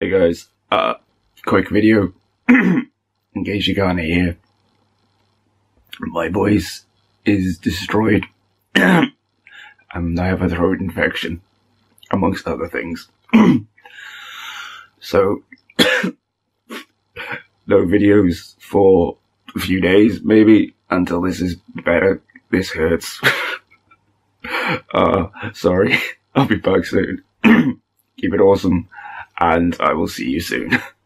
Hey guys, uh, quick video. In case you can't hear, my voice is destroyed. and I have a throat infection, amongst other things. so, no videos for a few days, maybe, until this is better. This hurts. uh, sorry. I'll be back soon. Keep it awesome and I will see you soon.